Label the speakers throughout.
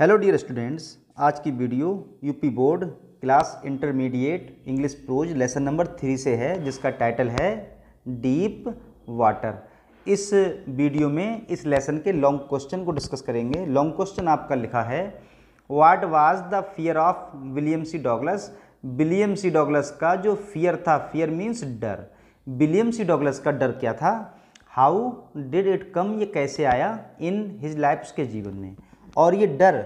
Speaker 1: Hello dear students आज की video UP board class intermediate English prose lesson number three से है, जिसका टाइटल है डीप वाटर इस वीडियो में, इस लेसन के लॉन्ग क्वेश्चन को डिस्कस करेंगे। लॉन्ग क्वेश्चन आपका लिखा है what was the fear of William C Douglas William C Douglas का जो फियर था फियर मीन्स डर। विलियम सी डॉगलस का डर क्या था? हाउ डिड इट कम ये कैसे आया? इन हिज लाइफ के जीवन में। और ये डर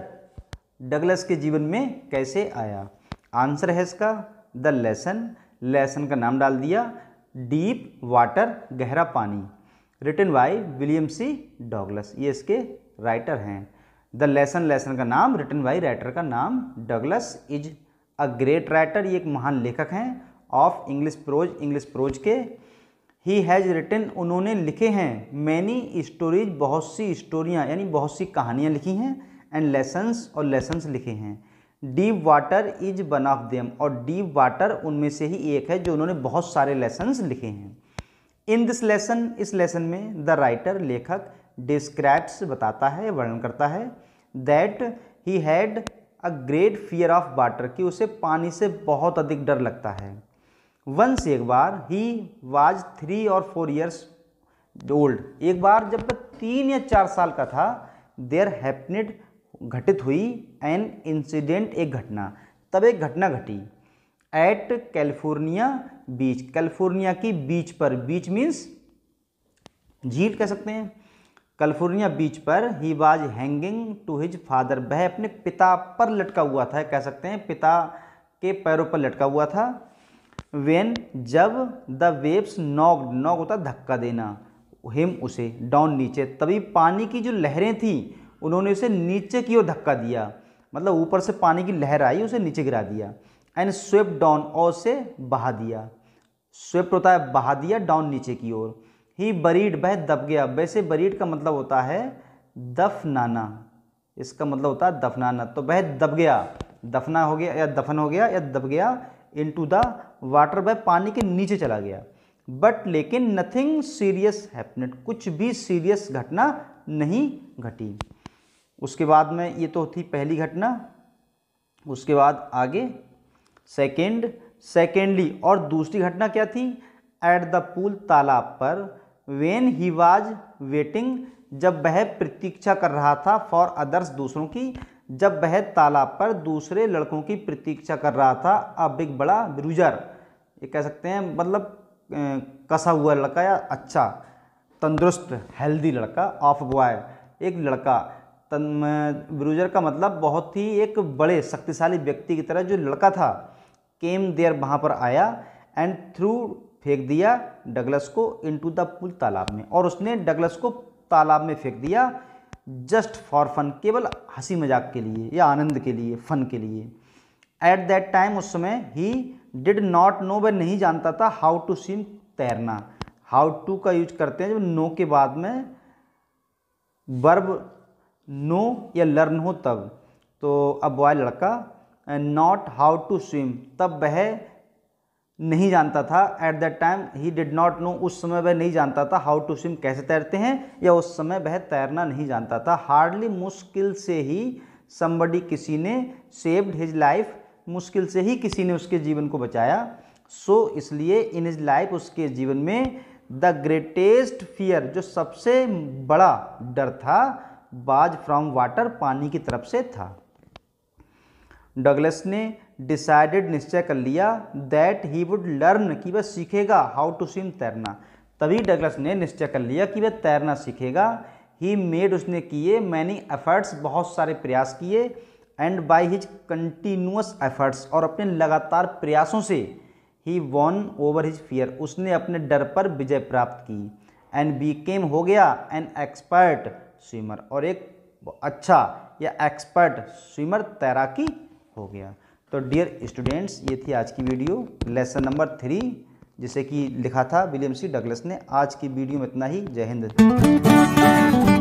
Speaker 1: डगलस के जीवन में कैसे आया? आंसर है इसका द लेसन। लेसन का नाम डाल दिया, डीप वाटर, गहरा पानी। Written by William C Douglas. ये इसके राइटर हैं। द लेसन लेसन का नाम, रिटन बाई राइटर का नाम Douglas is a great writer. ये एक महान लेखक हैं। Of English prose English prose के ही हैज़ रिटन उन्होंने लिखे हैं। मैनी स्टोरीज बहुत सी स्टोरियाँ यानी बहुत सी कहानियाँ लिखी हैं एंड लेसन्स और लेसन्स लिखे हैं। Deep water is one of them और डीप वाटर उनमें से ही एक है जो उन्होंने बहुत सारे लेसन्स लिखे हैं। इन दिस लेसन इस लेसन में द राइटर लेखक डिस्क्राइब्स बताता है, वर्णन करता है that he had a great fear of water कि उसे पानी से बहुत अधिक डर लगता है। वंस एक बार ही वाज थ्री और फोर ईयर्स ओल्ड एक बार जब तीन या चार साल का था देयर हैपनेड घटित हुई एन इंसिडेंट एक घटना। तब एक घटना घटी। एट कैलिफ़ोर्निया बीच कैलिफ़ोर्निया की बीच पर बीच मीन्स झील कह सकते हैं। कैलिफ़ोर्निया बीच पर he was hanging to his father वह अपने पिता पर लटका हुआ था, कह सकते हैं, पिता के पैरों पर लटका हुआ था। वेन जब द वेव्स नॉक नॉक होता धक्का देना हिम उसे डाउन नीचे, तभी पानी की जो लहरें थी, उन्होंने उसे नीचे की ओर धक्का दिया मतलब ऊपर से पानी की लहर आई, उसे नीचे गिरा दिया एंड स्वेप डाउन और उसे बहा दिया स्वेप्ट होता है, बहा दिया डाउन नीचे की ओर ही बरीड वह दब गया, वैसे बरीड का मतलब होता है, दफनाना, इसका मतलब होता है दफनाना तो वह दब गया, दफना हो गया या दफन हो गया या दब गया इनटू द वाटर वह पानी के नीचे चला गया। बट लेकिन नथिंग सीरियस हैपनेड कुछ भी सीरियस घटना नहीं घटी। उसके बाद में ये तो थी पहली घटना। उसके बाद आगे। सेकेंड सेकेंडली और दूसरी घटना क्या थी? एट द पूल तालाब पर वेन ही वाज वेटिंग जब वह प्रतीक्षा कर रहा था फॉर अदर्स दूसरों की जब वह तालाब पर दूसरे लड़कों की प्रतीक्षा कर रहा था, अब बिग बड़ा ब्रूजर ये कह सकते हैं मतलब कसा हुआ लड़का या अच्छा तंदुरुस्त हेल्दी लड़का ऑफ़ बॉय एक लड़का, तन ब्रूजर का मतलब बहुत ही एक बड़े, शक्तिशाली व्यक्ति की तरह जो लड़का था केम देयर वहाँ पर आया एंड थ्रू फेंक दिया डगलस को इनटू द पुल तालाब में। और उसने डगलस को तालाब में फेंक दिया जस्ट फॉर फन केवल हँसी मज़ाक के लिए या आनंद के लिए फन के लिए। एट दैट टाइम उस समय ही डिड नॉट नो वह नहीं जानता था हाउ टू स्विम तैरना। हाउ टू का यूज़ करते हैं जब नो के बाद में वर्ब नो या लर्न हो तब। तो अब बॉय लड़का नॉट हाउ टू स्विम तब वह नहीं जानता था। At that time he did not know उस समय वह नहीं जानता था हाउ टू स्विम कैसे तैरते हैं या उस समय वह तैरना नहीं जानता था। हार्डली मुश्किल से ही समबडी किसी ने सेव्ड हिज लाइफ मुश्किल से ही किसी ने उसके जीवन को बचाया। सो so, इसलिए इन हिज लाइफ उसके जीवन में द ग्रेटेस्ट फियर जो सबसे बड़ा डर था बाज फ्रॉम वाटर पानी की तरफ़ से था। डगलस ने डिसाइडेड निश्चय कर लिया दैट ही वुड लर्न कि वह सीखेगा हाउ टू स्विम तैरना। तभी डगलस ने निश्चय कर लिया कि वह तैरना सीखेगा। ही मेड उसने किए मैनी एफर्ट्स बहुत सारे प्रयास किए and by his continuous efforts और अपने लगातार प्रयासों से he won over his fear उसने अपने डर पर विजय प्राप्त की एंड बी केम हो गया एन एक्सपर्ट स्विमर और एक अच्छा या एक्सपर्ट स्विमर तैराकी हो गया। तो डियर स्टूडेंट्स ये थी आज की वीडियो लेसन नंबर थ्री जिसे कि लिखा था विलियम सी डगलस ने। आज की वीडियो में इतना ही। जय हिंद।